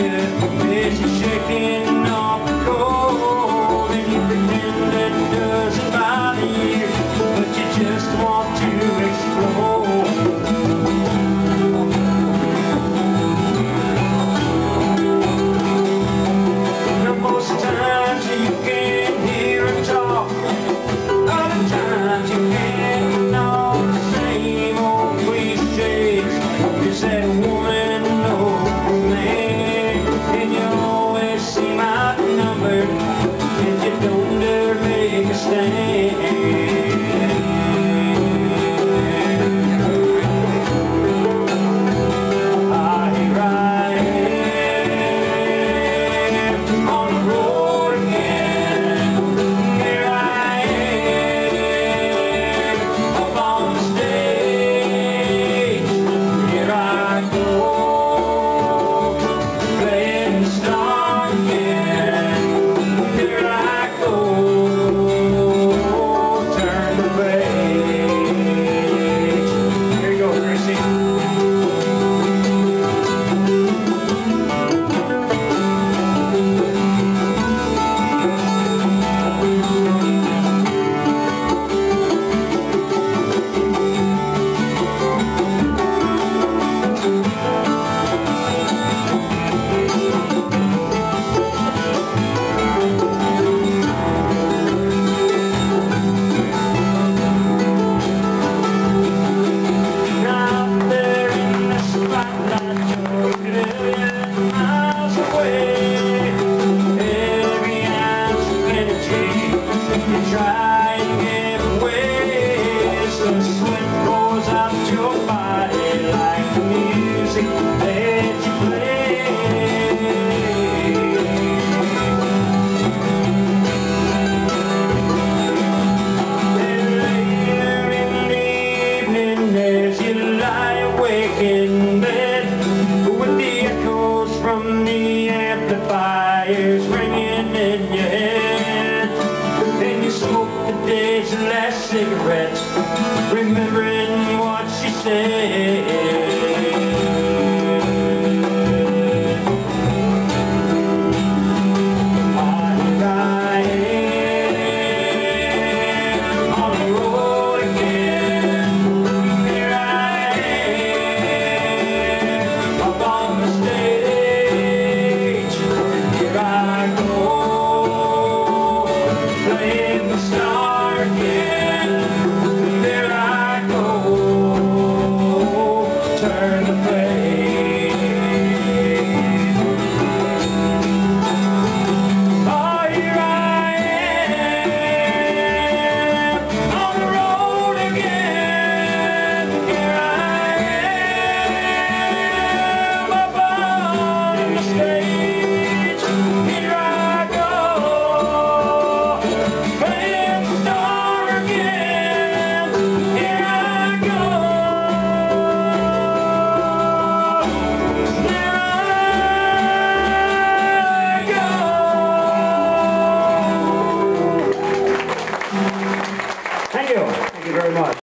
querendo morning as you lie awake in bed. With the echoes from the amplifiers ringing in your head then you smoke the day's last cigarette Remembering what she said.